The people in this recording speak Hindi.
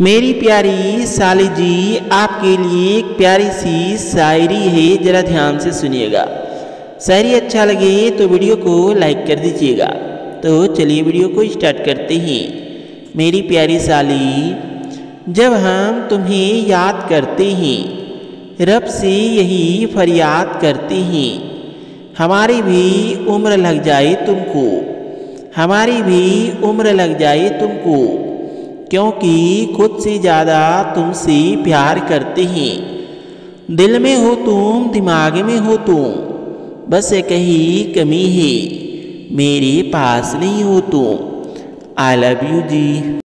मेरी प्यारी साली जी, आपके लिए एक प्यारी सी शायरी है, ज़रा ध्यान से सुनिएगा। शायरी अच्छा लगे तो वीडियो को लाइक कर दीजिएगा। तो चलिए वीडियो को स्टार्ट करते हैं। मेरी प्यारी साली, जब हम तुम्हें याद करते हैं, रब से यही फरियाद करते हैं, हमारी भी उम्र लग जाए तुमको, हमारी भी उम्र लग जाए तुमको क्योंकि खुद से ज़्यादा तुमसे प्यार करते हैं। दिल में हो तुम, दिमाग में हो तुम। बस एक ही कमी है, मेरे पास नहीं हो तुम। I love you ji.